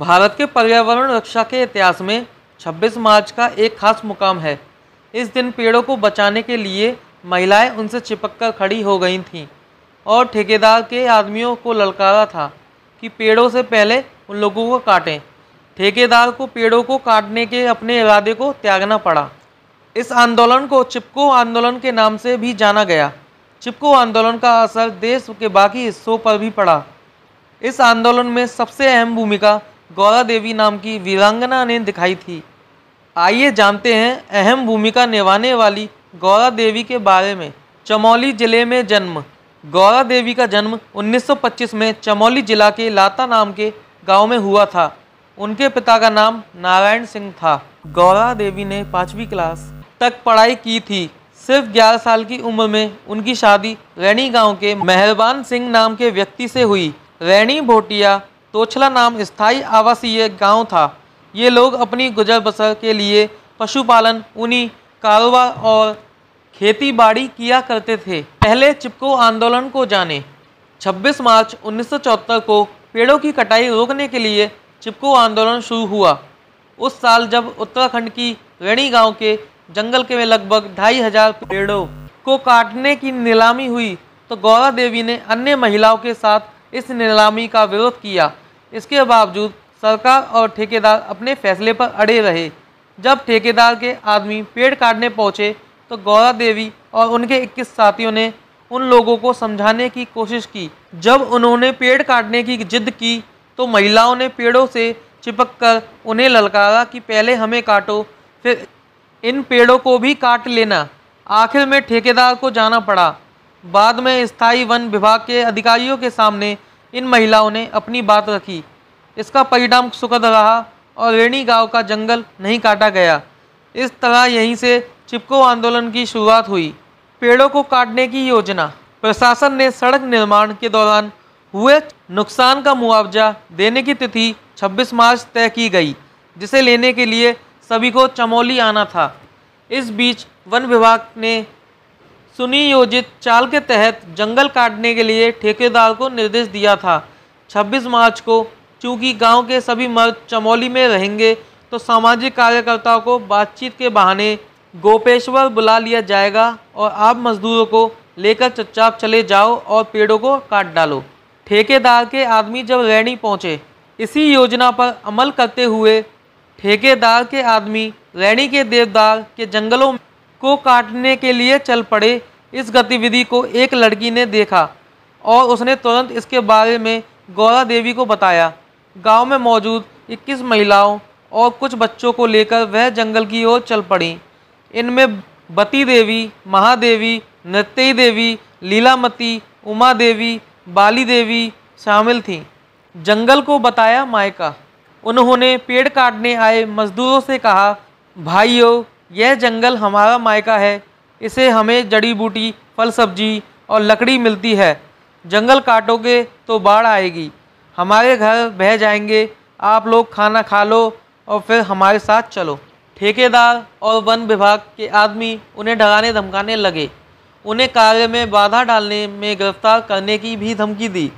भारत के पर्यावरण रक्षा के इतिहास में 26 मार्च का एक खास मुकाम है। इस दिन पेड़ों को बचाने के लिए महिलाएँ उनसे चिपक कर खड़ी हो गई थीं और ठेकेदार के आदमियों को ललकारा था कि पेड़ों से पहले उन लोगों को काटें। ठेकेदार को पेड़ों को काटने के अपने इरादे को त्यागना पड़ा। इस आंदोलन को चिपको आंदोलन के नाम से भी जाना गया। चिपको आंदोलन का असर देश के बाकी हिस्सों पर भी पड़ा। इस आंदोलन में सबसे अहम भूमिका गौरा देवी नाम की वीरांगना ने दिखाई थी। आइए जानते हैं अहम भूमिका निभाने वाली गौरा देवी के बारे में। चमौली ज़िले में जन्म। गौरा देवी का जन्म 1925 में चमौली जिला के लाता नाम के गाँव में हुआ था। उनके पिता का नाम नारायण सिंह था। गौरा देवी ने पाँचवीं क्लास तक पढ़ाई की थी। सिर्फ़ 11 साल की उम्र में उनकी शादी रैनी गाँव के मेहरबान सिंह नाम के व्यक्ति से हुई। रैनी भोटिया तोछला नाम स्थायी आवासीय गाँव था। ये लोग अपनी गुजर बसर के लिए पशुपालन उन्हीं कारोबार और खेती बाड़ी किया करते थे। पहले चिपको आंदोलन को जाने 26 मार्च 1974 को पेड़ों की कटाई रोकने के लिए चिपको आंदोलन शुरू हुआ। उस साल जब उत्तराखंड की रेणी गाँव के जंगल के में लगभग ढाई हज़ार पेड़ों को काटने की नीलामी हुई तो गौरा देवी ने अन्य महिलाओं के साथ इस नीलामी का विरोध किया। इसके बावजूद सरकार और ठेकेदार अपने फैसले पर अड़े रहे। जब ठेकेदार के आदमी पेड़ काटने पहुँचे तो गौरा देवी और उनके 21 साथियों ने उन लोगों को समझाने की कोशिश की। जब उन्होंने पेड़ काटने की जिद की तो महिलाओं ने पेड़ों से चिपक कर उन्हें ललकारा कि पहले हमें काटो, फिर इन पेड़ों को भी काट लेना। आखिर में ठेकेदार को जाना पड़ा। बाद में स्थायी वन विभाग के अधिकारियों के सामने इन महिलाओं ने अपनी बात रखी। इसका परिणाम सुखद रहा और रेणी गाँव का जंगल नहीं काटा गया। इस तरह यहीं से चिपको आंदोलन की शुरुआत हुई। पेड़ों को काटने की योजना। प्रशासन ने सड़क निर्माण के दौरान हुए नुकसान का मुआवजा देने की तिथि 26 मार्च तय की गई, जिसे लेने के लिए सभी को चमोली आना था। इस बीच वन विभाग ने सुनियोजित चाल के तहत जंगल काटने के लिए ठेकेदार को निर्देश दिया था। 26 मार्च को, चूँकि गाँव के सभी मर्द चमोली में रहेंगे तो सामाजिक कार्यकर्ताओं को बातचीत के बहाने गोपेश्वर बुला लिया जाएगा और आप मजदूरों को लेकर चुपचाप चले जाओ और पेड़ों को काट डालो। ठेकेदार के आदमी जब रैनी पहुँचे, इसी योजना पर अमल करते हुए ठेकेदार के आदमी रैनी के देवदार के जंगलों को काटने के लिए चल पड़े इस गतिविधि को एक लड़की ने देखा और उसने तुरंत इसके बारे में गौरा देवी को बताया। गाँव में मौजूद 21 महिलाओं और कुछ बच्चों को लेकर वह जंगल की ओर चल पड़ी। इनमें बती देवी, महादेवी नृत्य देवी, लीलामती उमा देवी बाली देवी शामिल थीं। जंगल को बताया मायका। उन्होंने पेड़ काटने आए मजदूरों से कहा, भाइयों, यह जंगल हमारा मायका है। इसे हमें जड़ी बूटी, फल सब्ज़ी और लकड़ी मिलती है। जंगल काटोगे तो बाढ़ आएगी। हमारे घर बह जाएँगे। आप लोग खाना खा लो और फिर हमारे साथ चलो। ठेकेदार और वन विभाग के आदमी उन्हें डराने धमकाने लगे। उन्हें कार्य में बाधा डालने में गिरफ़्तार करने की भी धमकी दी।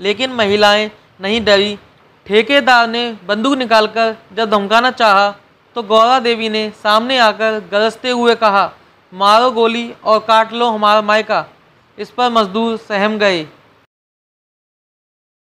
लेकिन महिलाएँ नहीं डरी। ठेकेदार ने बंदूक निकालकर जब धमकाना चाहा तो गौरा देवी ने सामने आकर गरजते हुए कहा मारो गोली और काट लो हमारा मायका। इस पर मजदूर सहम गए।